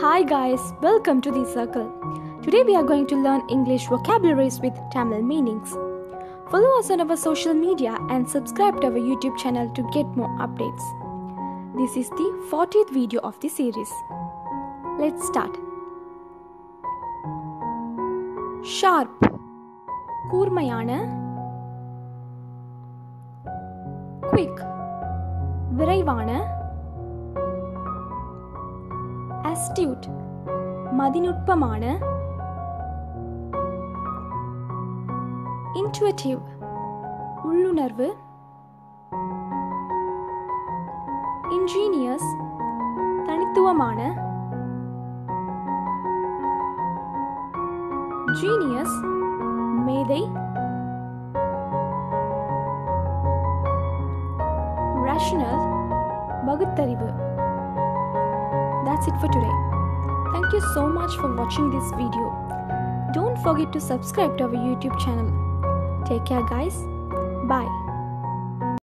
Hi guys, welcome to Dhi Circle. Today we are going to learn English vocabularies with Tamil meanings. Follow us on our social media and subscribe to our YouTube channel to get more updates. This is the 40th video of the series. Let's start. Sharp. கூர்மையான Quick. விரைவான astute மதிநுட்பமான intuitive உள்ளுணர்வு ingenious தனித்துவமான genius மேதை rational வகுத்தறிவு it for today. Thank you so much for watching this video. Don't forget to subscribe to our YouTube channel. Take care, guys. Bye.